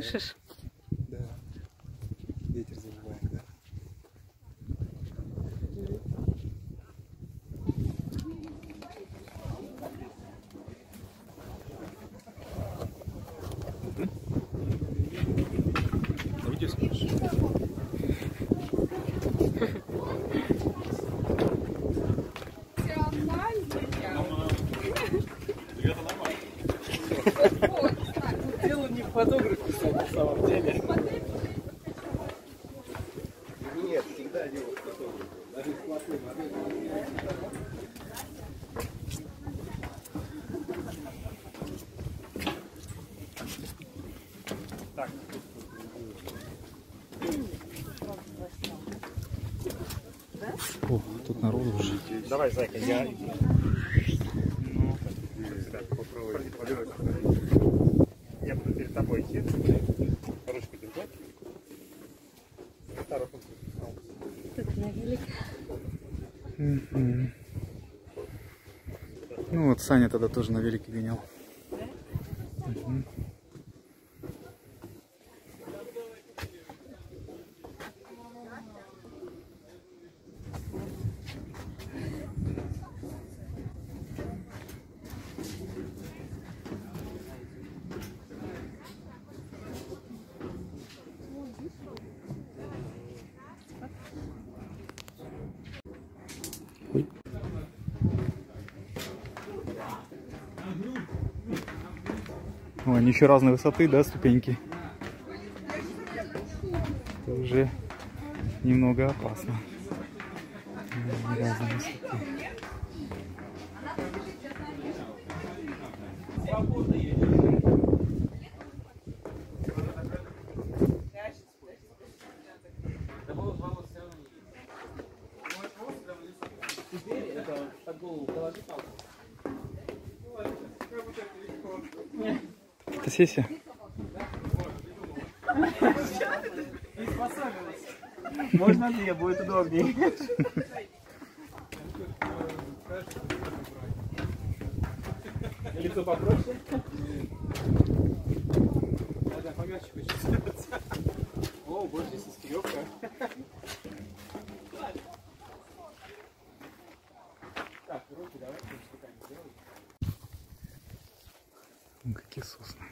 dus Народу уже. Давай, Зайка, я... Я буду перед тобой идти. Ручку держать. На велик. Ну вот Саня тогда тоже на велике гонял. О, они еще разной высоты, да, ступеньки? Это уже немного опасно. М, Разные высоты. Фотосессия? Можно мне, будет удобнее. Лицо попроще? Надо помягче хочется. О, больше здесь скрепка. Так, руки давай руками сделай. Вон какие сосны.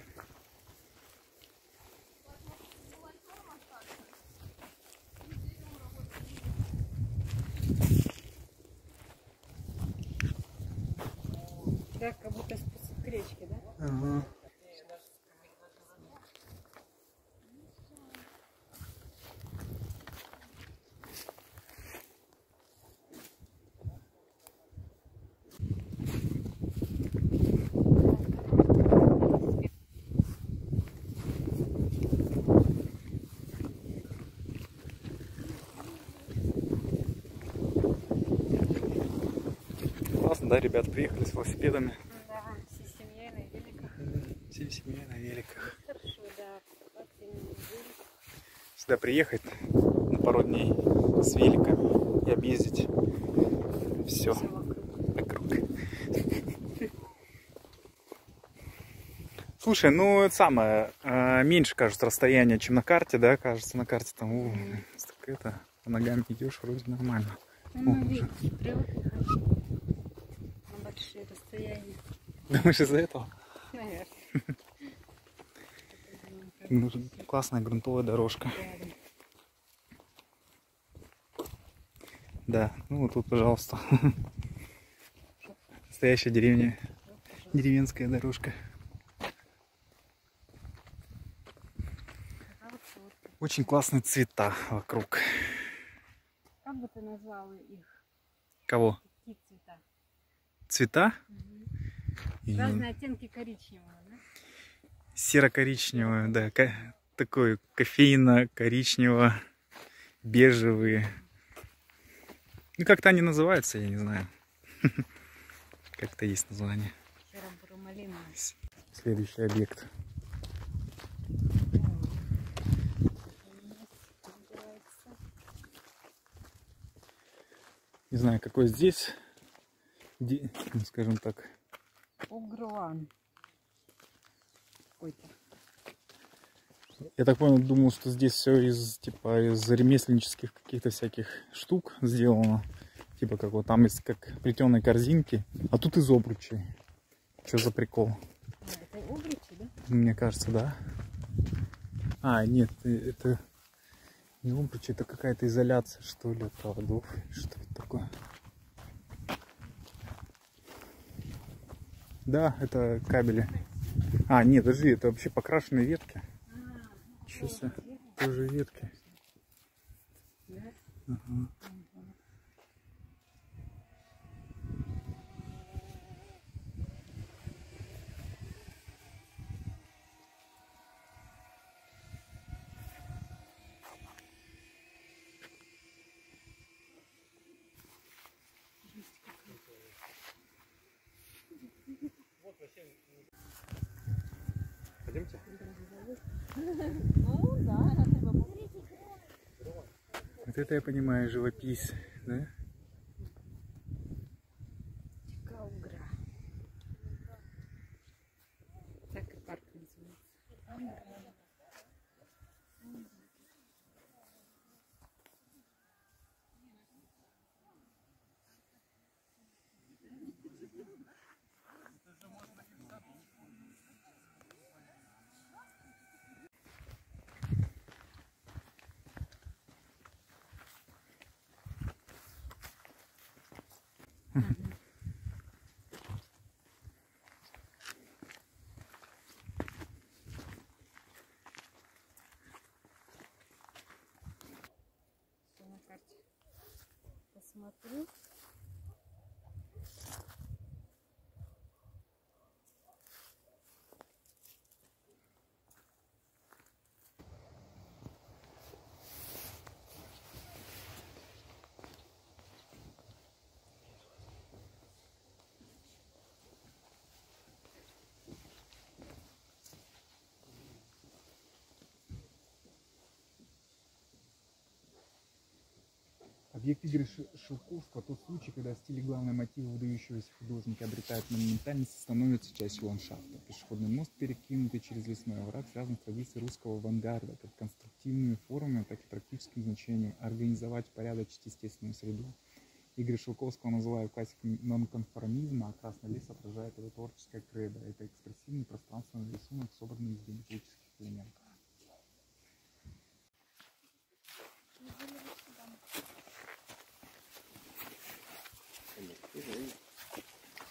Да, как будто к речке, да? Ага. Классно, да, ребят, приехали с велосипедами. Да, всей семьей на великах. Всей семьей на великах. Хорошо, да. Сюда приехать на пару дней с великами и объездить все вокруг. Слушай, ну это самое, э, меньше кажется расстояние, чем на карте, да, кажется, на карте там, у, так это, по ногам идешь, вроде нормально. Ну, О, уже. видите, привыкли хорошо. На большие расстояния. Думаешь, из-за этого? Наверное. Классная грунтовая дорожка. Да, ну вот тут, пожалуйста. Настоящая деревня, деревенская дорожка. Очень классные цвета вокруг. Как бы ты назвал их? Кого? Какие цвета? Цвета? И Разные оттенки коричневого, да? Серо-коричневые, да, ка- такой кофейно-коричнево, бежевые. Ну, как-то они называются, я не знаю. Как-то есть название. Следующий объект. Не знаю, какой здесь, де- ну, скажем так, Угруан. Какой-то. Я так понял, думал, что здесь все из типа из ремесленнических каких-то всяких штук сделано. Типа как вот там из как плетеной корзинки, а тут из обручей. Что за прикол? А, это обручи, да? Мне кажется, да. А, нет, э, это не обручи, это какая-то изоляция, что ли, от проводов. Что это такое? Да, это кабели. А, нет, подожди, это вообще покрашенные ветки. Себе, тоже ветки. Ага. Пойдемте. Ну, да. Вот это я понимаю, живопись, да? Объект Игоря Шелковского – тот случай, когда в стиле главные мотивы выдающегося художника обретают монументальность и становятся частью ландшафта. Пешеходный мост, перекинутый через лесной овраг, связан с традицией русского авангарда, как конструктивными формами, так и практическим значением – организовать, порядочить естественную среду. Игоря Шелковского называют классиком нонконформизма, а «Красный лес» отражает его творческое кредо. Это экспрессивный пространственный рисунок, собранный из геометрических элементов.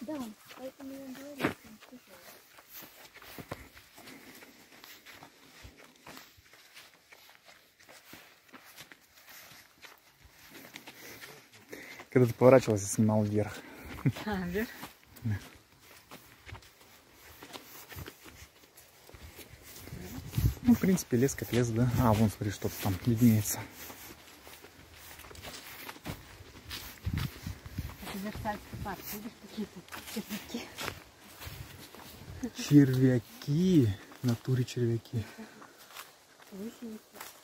Да, поэтому я говорю, что он тяжелый. Когда ты поворачивался, снимал вверх. А, вверх? Ну, в принципе, лес как лес, да? А, вон, смотри, что-то там виднеется. Червяки. Червяки. В натуре червяки. Гусеницы.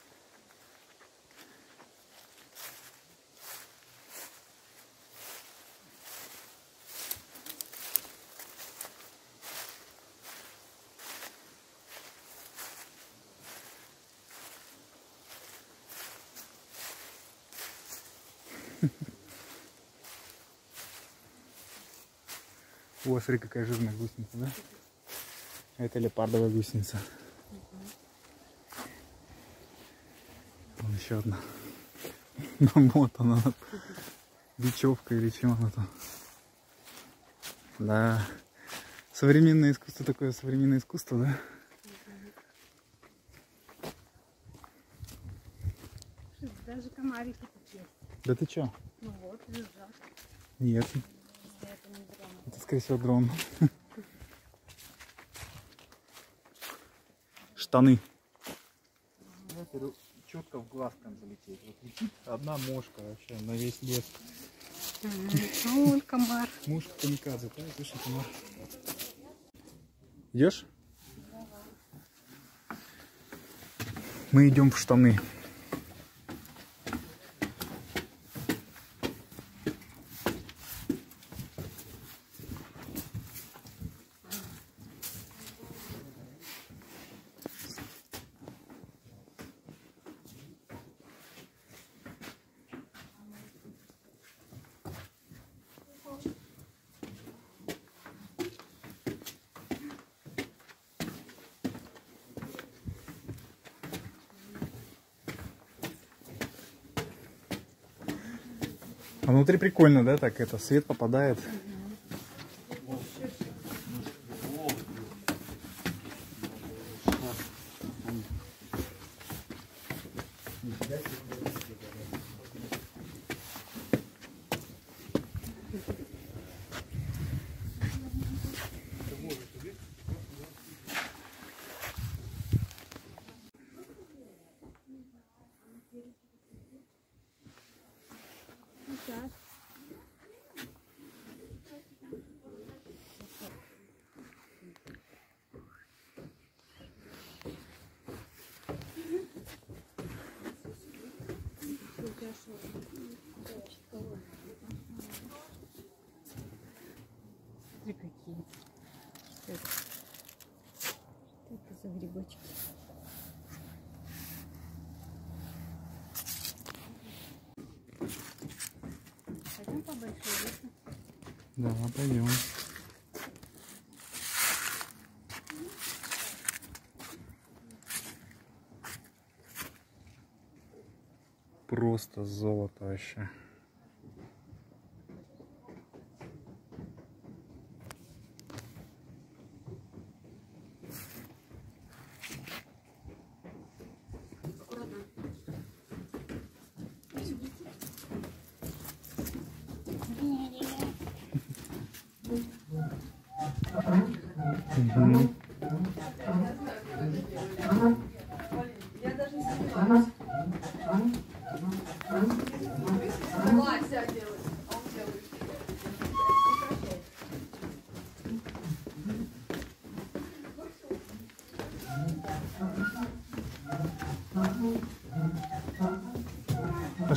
О, смотри, какая жирная гусеница, да? Это леопардовая гусеница. Вон еще одна. Вот она. Бечевка или чем она там. Да. Современное искусство такое, современное искусство, да? Даже комарики тут есть. Да ты чё? Ну вот, лежат. Нет, Если это не дрона. это скорее всего дрон. Штаны. Четко в глаз прям залететь. Вот летит одна мошка вообще на весь лес. Ну, он комар. Мушка камикадзе, да? Слышно, комар. Идешь? Мы идем в штаны. А внутри прикольно, да, так это свет попадает. Смотри, грибочки? Пойдем по большой лесу. Да, пойдем. Просто золото вообще.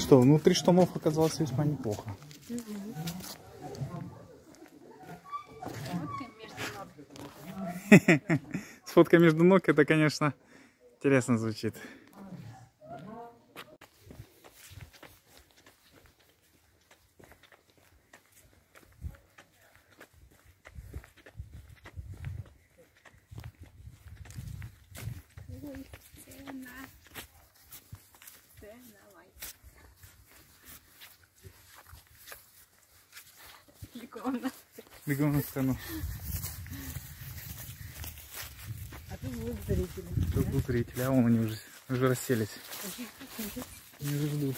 Что, внутри штанов оказалось весьма неплохо. Между ног. Сфотка между ног, это, конечно, интересно звучит. Ой, цена. Цена, давай. Бегом на Сцену. А тут будут зрители. Тут будут зрители, а вон они уже, уже расселись. Они уже ждут.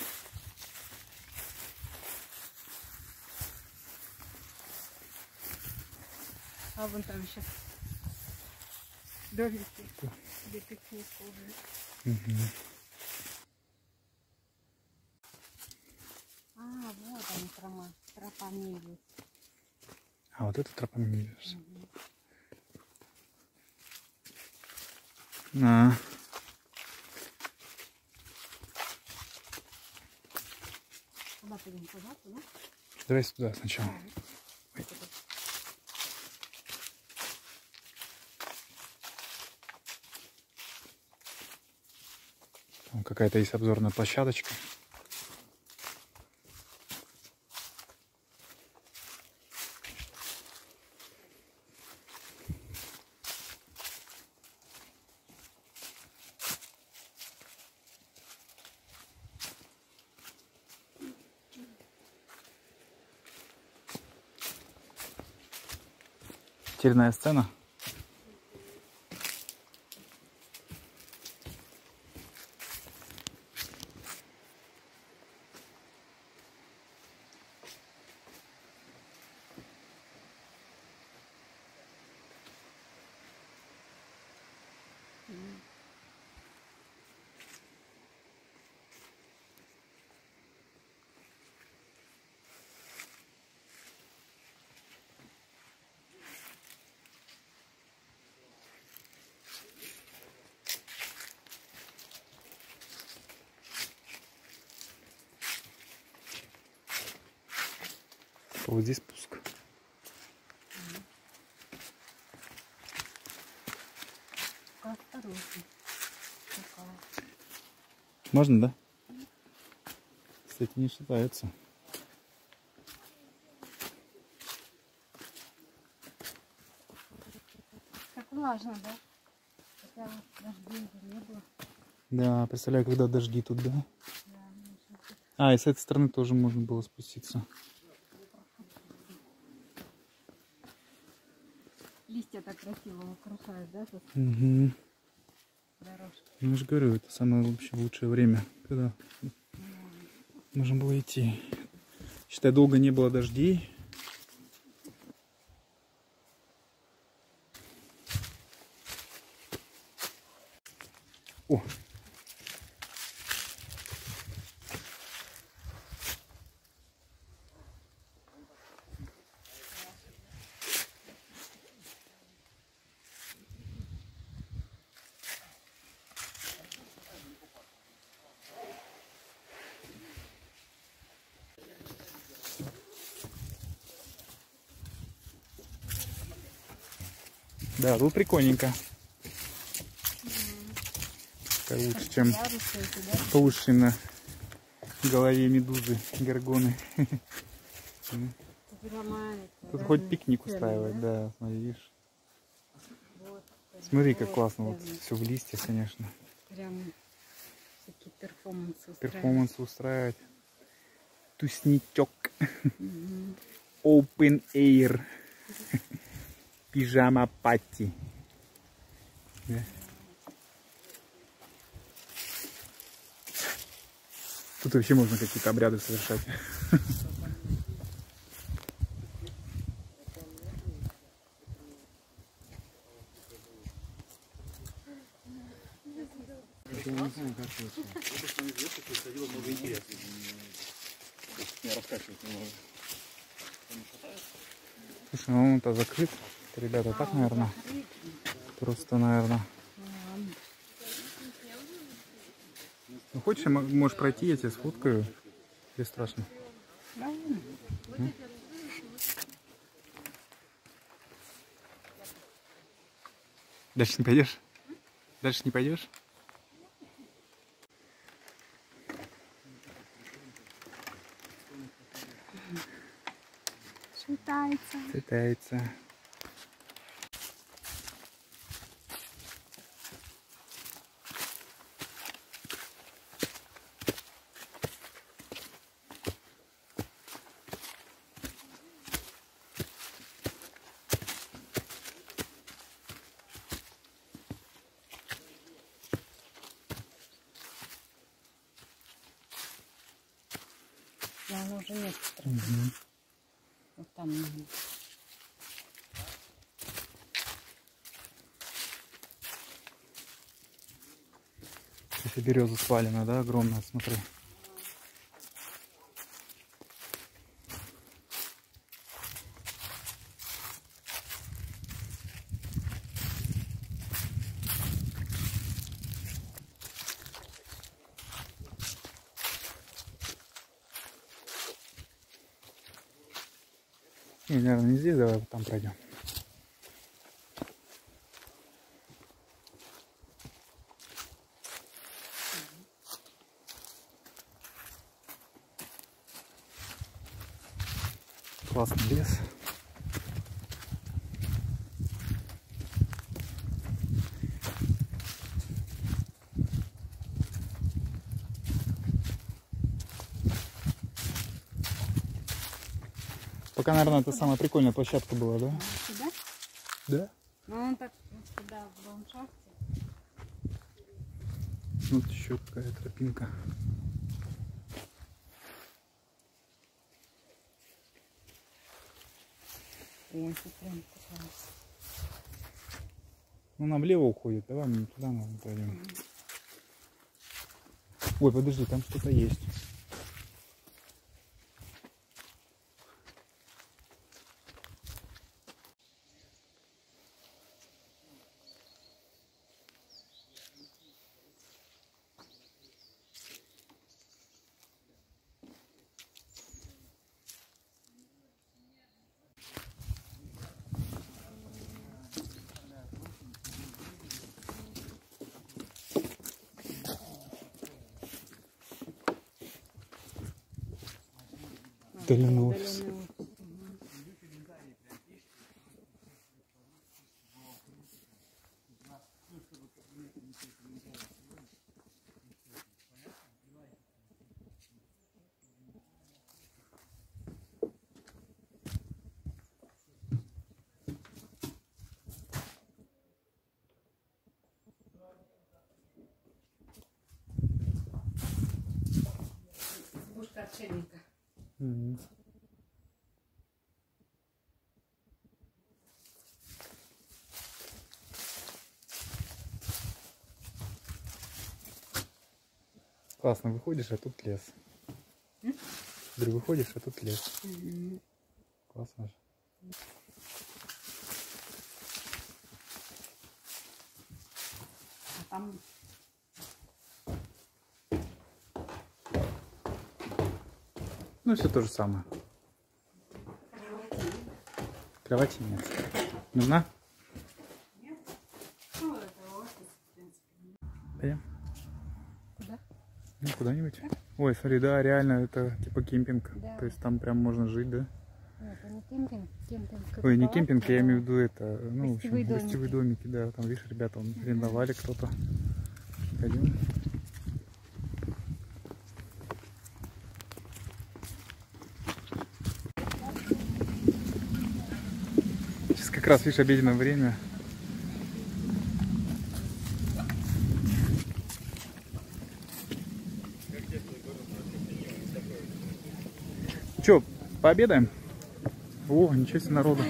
А вон там еще домики для пикников. Мгм. А, вот они тропа, тропа Мебиус. А вот это тропа Мебиус. А, туда? давай сюда сначала. Ой. Там какая-то есть обзорная площадочка. Очередная сцена. Вот здесь спуск. Осторожно. Такая. Можно, да? Кстати, не считается. Как влажно, да? Хотя вот дождей не было. Да, представляю, когда дожди тут, да? А, и с этой стороны тоже можно было спуститься. Листья так красиво украшают, да, тут Угу. Я же говорю, это самое вообще лучшее время, когда можно было идти. Считай, долго не было дождей. О! Тут прикольненько. Это лучше, чем получше, чем на голове медузы, горгоны. Тут хоть пикник цены, устраивать, да, смотри, видишь. Смотри, как классно, вот все в листьях, конечно. Прям всякие перформансы устраивают. Перформанс устраивать. Тусничок. Open air. Пижама пати. Да. Тут вообще можно какие-то обряды совершать. Слушай, ну он-то закрыт. Ребята, так, наверное. Просто, наверное. Ну, хочешь, можешь пройти, я тебя сфоткаю. Без страшно. Дальше не пойдешь? Дальше не пойдешь? Считается. Пытается. Но уже нет страны. Вот там. Если береза свалена, да, огромная, смотри. Не, наверное, не здесь, давай там пройдем. Классный лес. Пока, наверное, это самая прикольная площадка была, да? Сюда? Да. Ну, он так вот сюда, в ландшафте. Вот еще какая тропинка. Ой, тут прям такая. Ну, нам влево уходит. Давай мы туда наверное, пойдем. Ой, подожди, там что-то есть. отеля на офис. Thank you. Мгм. Классно, выходишь, а тут лес. М? Говорю, выходишь, а тут лес. Классно же. А там Ну, все то же самое. Кровати нет. Нужна? ну, это офис, в принципе. Пойдем. Куда? Ну, куда-нибудь. Ой, смотри, да, реально, это типа кемпинг. Да. То есть там прям можно жить, да? Нет, это не кемпинг. Кемпинг. Ой, не кемпинг, я имею в виду это, ну, в общем, Гостевые гостевые домики, да. Там, видишь, ребята, он арендовали кто-то. Пойдем. Сейчас как раз, видишь, обеденное время. Че, пообедаем? О, ничего себе народу.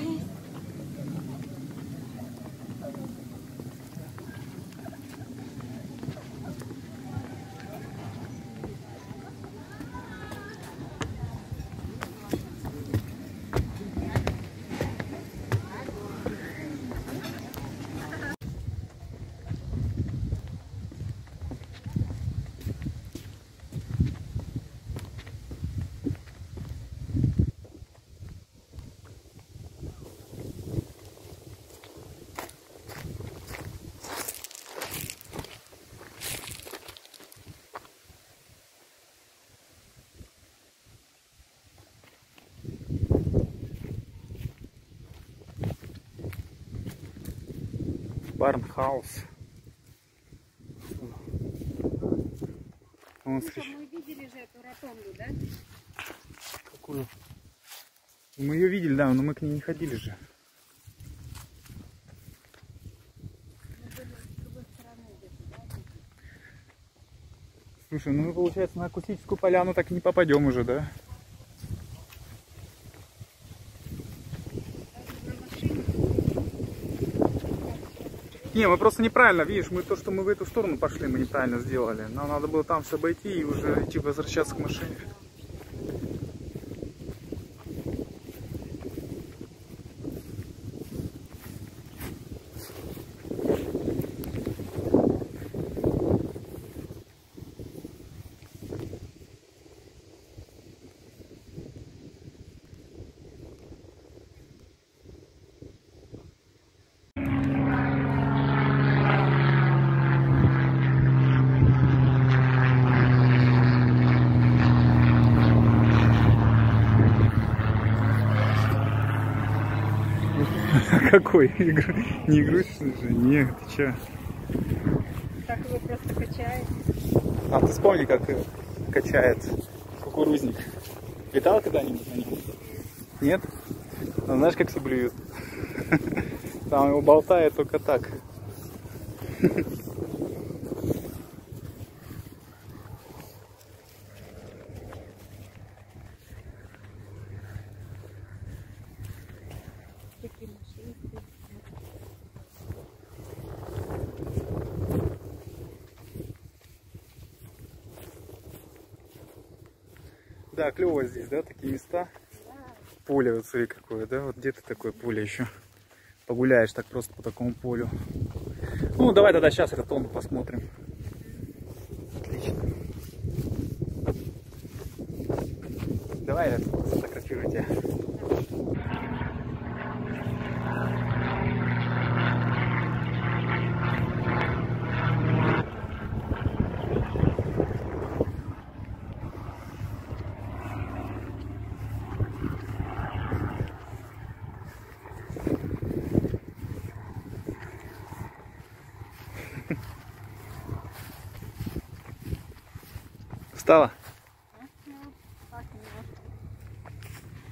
Барнхаус. Смотри, Мы видели же эту ротонду, да? какую. Мы ее видели, да, но мы к ней не ходили же. Слушай, ну мы, получается, на акустическую поляну так и не попадем уже, да? Не, мы просто неправильно, видишь, мы то, что мы в эту сторону пошли, мы неправильно сделали. Нам надо было там все обойти и уже идти возвращаться к машине. Какой? Игру- Не игрушечный же? Нет, ты че? Так его просто качает. А ты вспомни, как э, качает кукурузник. Летал когда-нибудь на нем? Нет? Ну, знаешь, как все блюют? Там его болтает только так. Да, клево здесь, да, такие места. Поле, вот смотри какое, да, вот где-то такое поле еще. Погуляешь так просто по такому полю. Ну, давай тогда сейчас этот тон посмотрим. Отлично. Давай я сфотографирую тебя. Встала? Ну, так немножко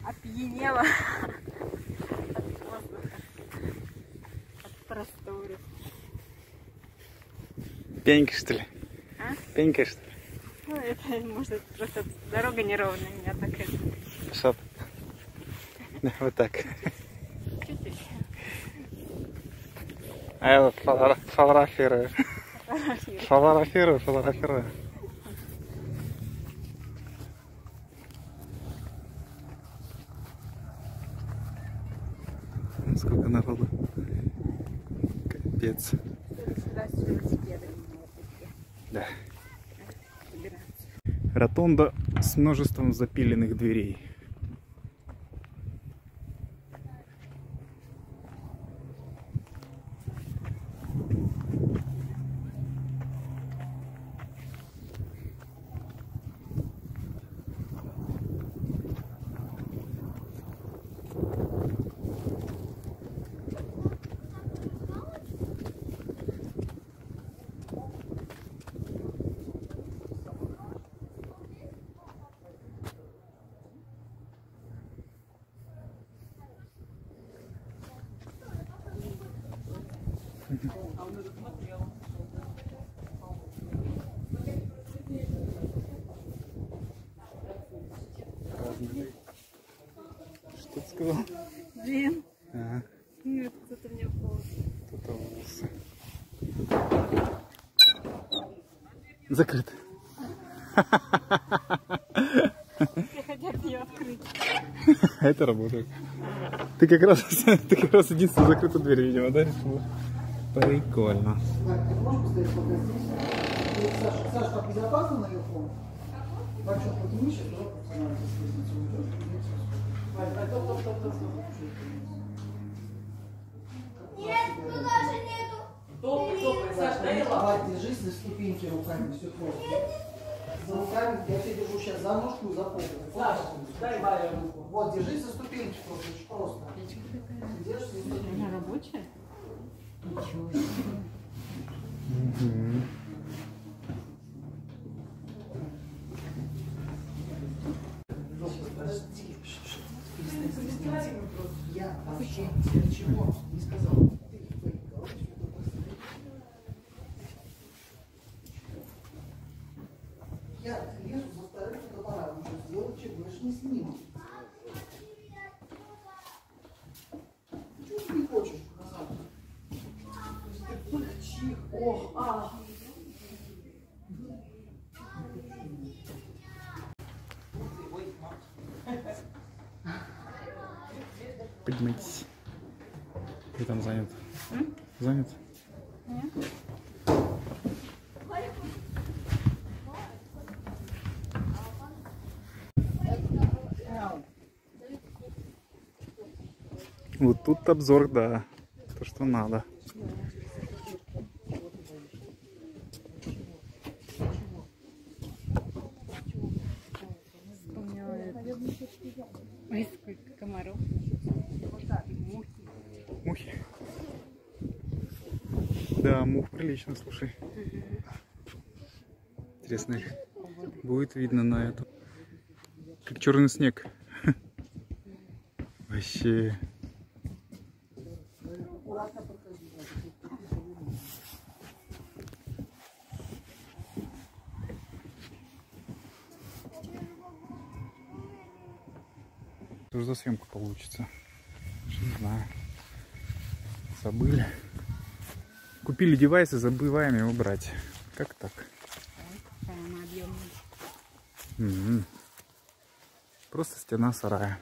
опьянела от воздуха, от Пенькой, что ли? А? Пенькой, что ли? Ну, это, может, просто дорога неровная, у меня так это, Что? Да, вот так. чуть-чуть. А я вот фотогра- фотографирую. фотографирую. Фотографирую, фотографирую. Сколько народу. Капец. Сюда с велосипедами вот такие Да. собираться. Ротонда с множеством запиленных дверей. Ты как раз, ты как раз единственную закрытую дверь, видимо, да, решила? Прикольно. Саша, Саша, так безопасно наверху? Большой подними сейчас, давай посмотрим, с лестницы уйдешь. Вань, Вань, топ, топ, топ, топ, топ. Нет, туда же нету. Топ, топ, Саша, давай, держись за ступеньки руками, все просто. За руками, я тебя держу сейчас за ножку и за попу. Саша, дай Варе руку. Вот, держись за ступеньки просто, очень просто. Ты держишься за ступеньки. Она рабочая? Ничего себе. Подожди. Я вообще ничего не сказал. Ты в твоей голове всё это поставил. Я лезу за вторым фотоаппаратом, что сделать чего, больше не сниму. Чего ты не хочешь назад? Чих, Поднимайтесь. Ты там занят? Занят? Вот тут обзор, да. То, что надо. Вспомнила это. Ой, сколько комаров. Мухи. Да, мух прилично, слушай. Интересно, будет видно на эту. Как черный снег. Вообще. Съемка получится? Не знаю. Забыли. Купили девайс и забываем его брать. Как так? Какая она объемная. Мгм. Просто стена сарая.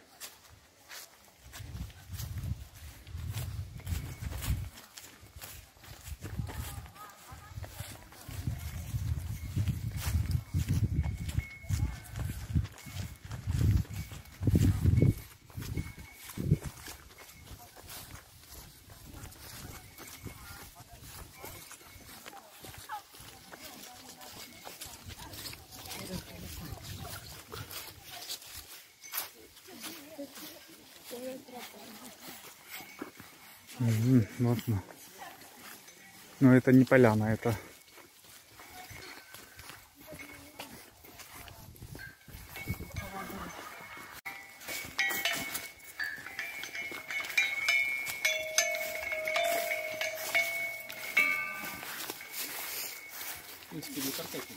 Мгм, Вот оно. Но это не поляна, это. Или картошку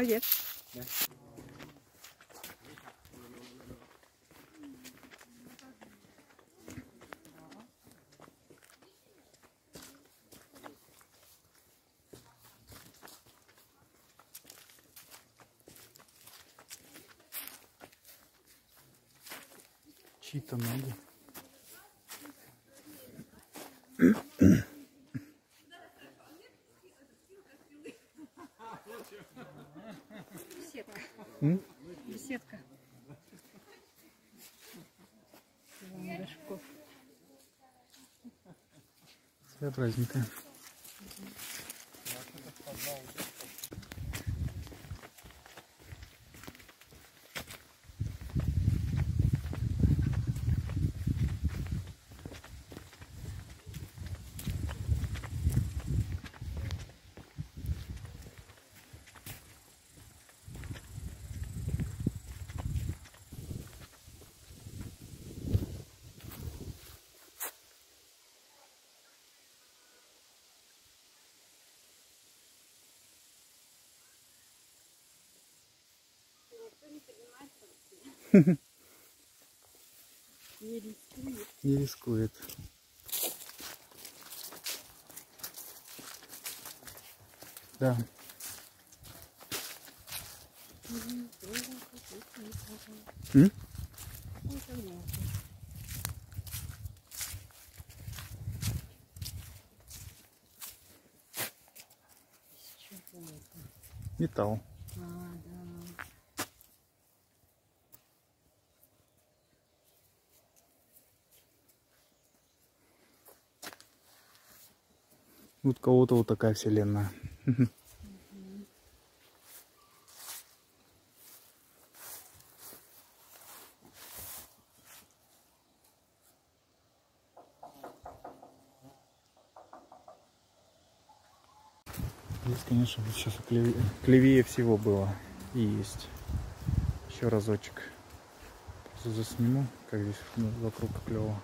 фундамент. Молодец. Чьи-то. Беседка. Иван Горшков. Своеобразненькая. Не рискует. Не рискует. Да. М? Металл. А, да. Вот у кого-то вот такая вселенная. Здесь, конечно, сейчас клевее, клевее всего было и есть. Еще разочек. Просто засниму, как здесь ну, вокруг клево.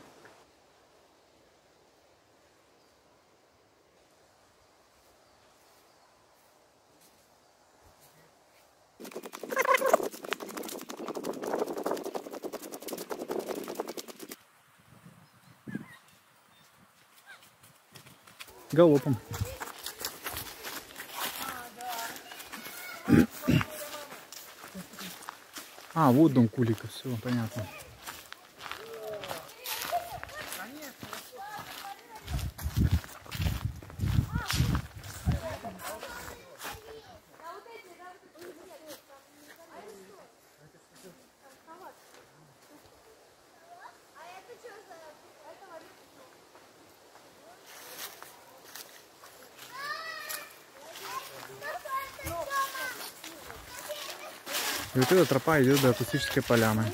Галопом. А, вот дом Кулика, все, понятно. Вот эта тропа идет до акустической поляны.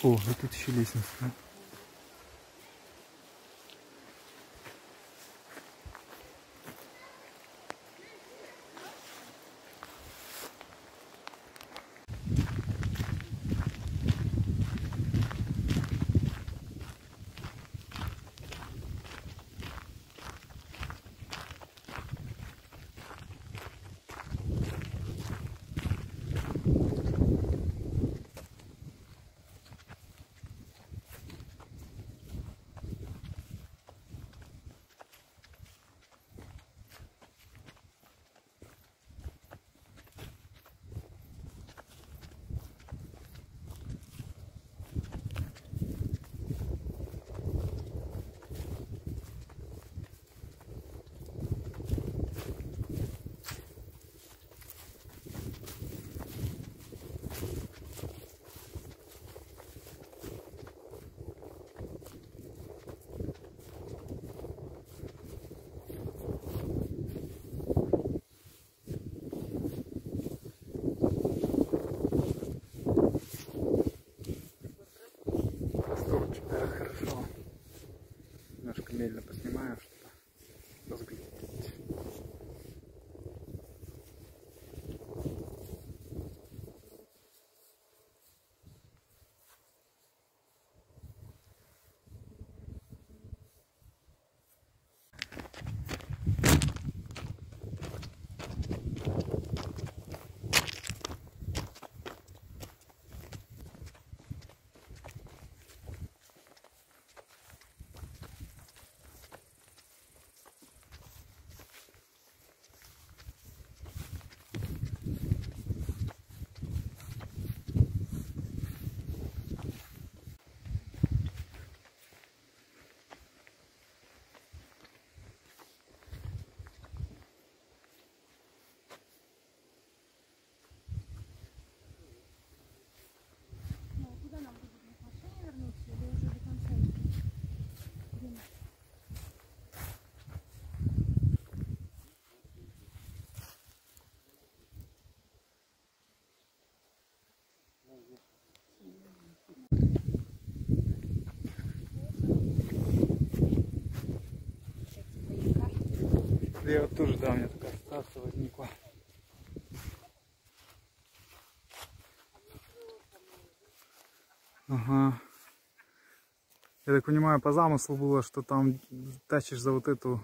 О, и тут еще лестница. Да я вот тоже, да, у меня такая ассоциация возникла. Ага. Я так понимаю, по замыслу было, что там тащишь за вот эту...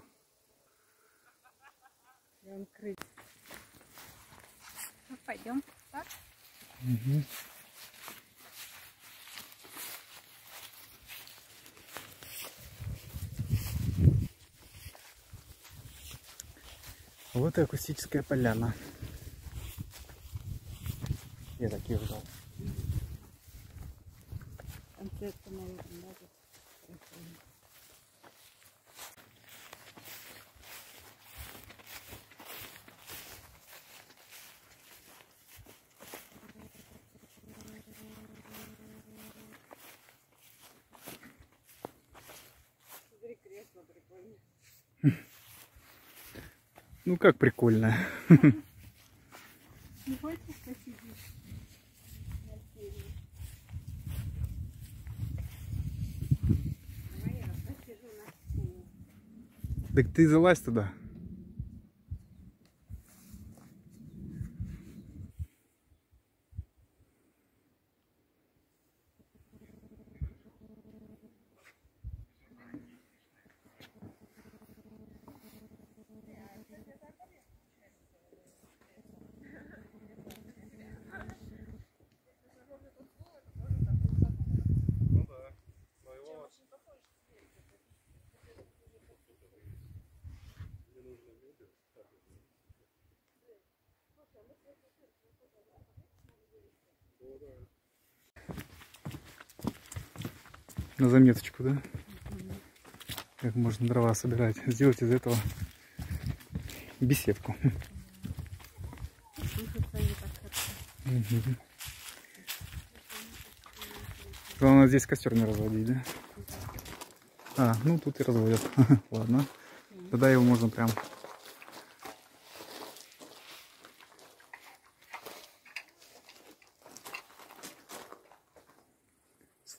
Ну, пойдем. Так? Мгм. Вот и акустическая поляна. Я так и ждал. Концерты, наверное, да? тут проходят. Смотри, кресло прикольное. Ну как прикольно. Не хочешь стуле. Так ты залазь туда. На заметочку, да? Как можно дрова собирать. Сделать из этого беседку. Главное здесь костер не разводить, да? А, ну тут и разводят. Ладно. Тогда его можно прям...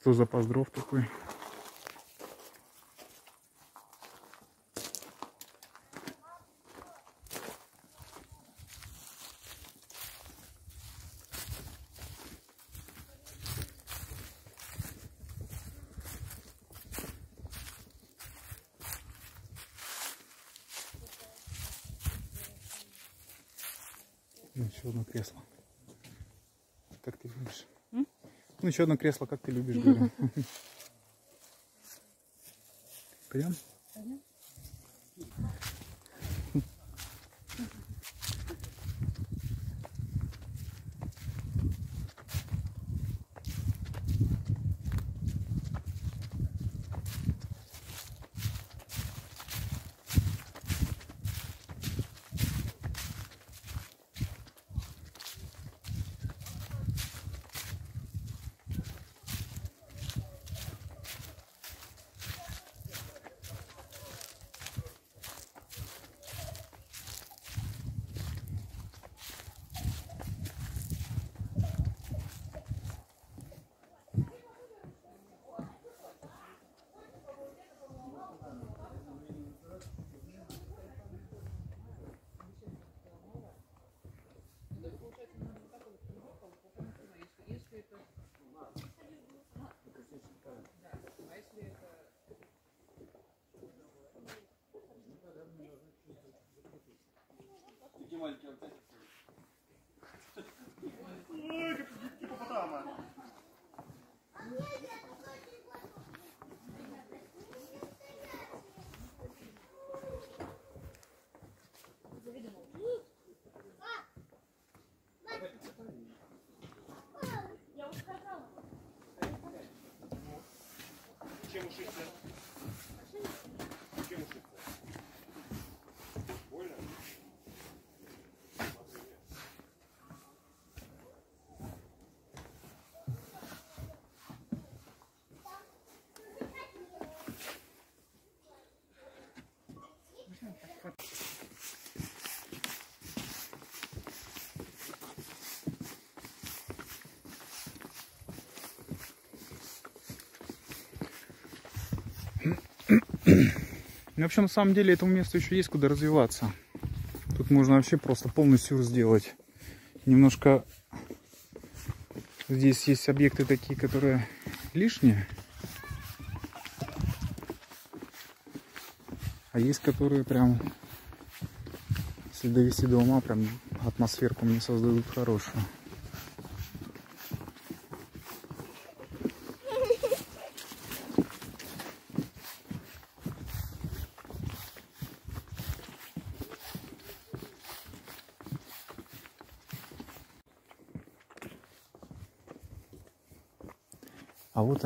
Сто запас дров такой. Ну, еще одно кресло. Как ты любишь? М? Ну, еще одно кресло, как ты любишь, говорю. Пойдем? Такие маленькие, вот эти. Ой, как гипопотама. Чем ушиться? В общем, на самом деле этому месту еще есть куда развиваться. Тут можно вообще просто полный сюр сделать. Немножко здесь есть объекты такие, которые лишние. А есть, которые прям, если довести до ума, прям атмосферку мне создадут хорошую.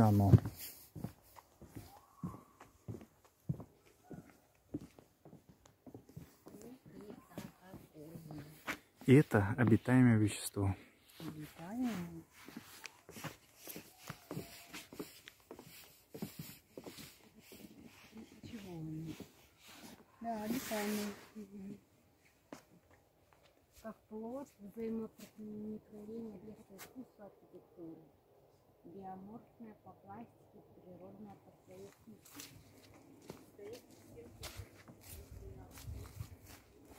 Вот и это обитаемое вещество. Они? Да, обитаемые. Мгм. Как плод взаимопроникновения искусства архитектуры. Биоморфная по пластике, природная по своей сути.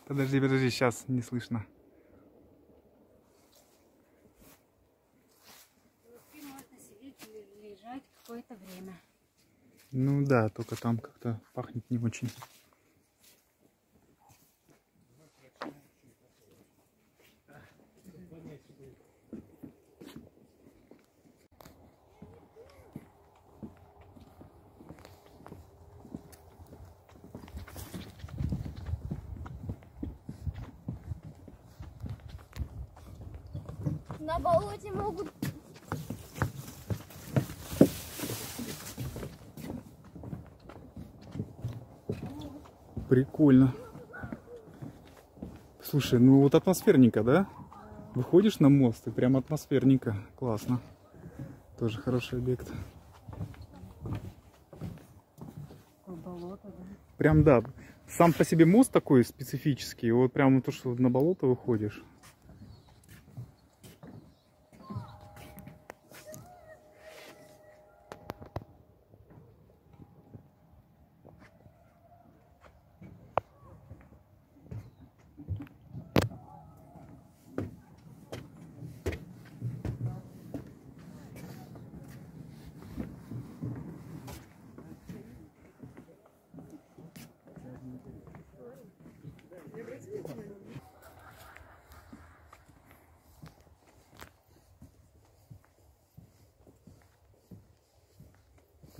Подожди, подожди, сейчас не слышно. Внутри можно сидеть и лежать какое-то время. Ну да, только там как-то пахнет не очень. На болоте могут Прикольно. Слушай, ну вот атмосферненько, да? Выходишь на мост и прям атмосферненько. Классно. Тоже хороший объект. Такое болото, да? Прям да. Сам по себе мост такой специфический. Вот прям то, что на болото выходишь.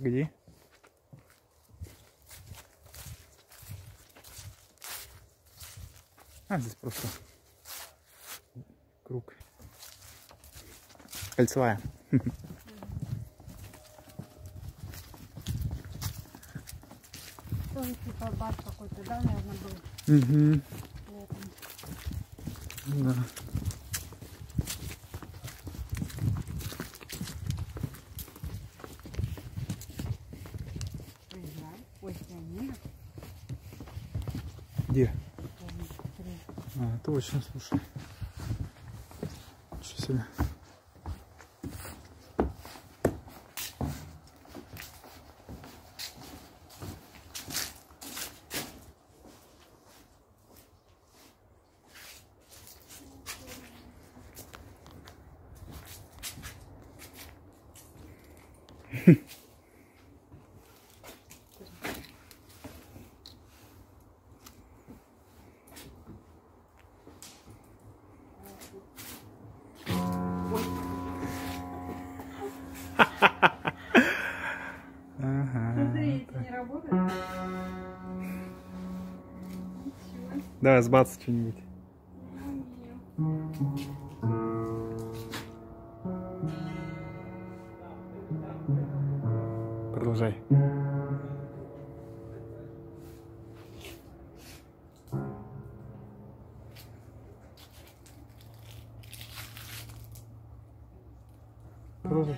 Где? А, здесь просто круг. Кольцевая. Тоже типа бар какой-то, да, наверное, был Угу. Да. Не знаю. Ой, пианино. Где? Помню, смотри. А, точно, слушай. Ничего себе. Давай, сбаться что-нибудь. Продолжай. Продолжай.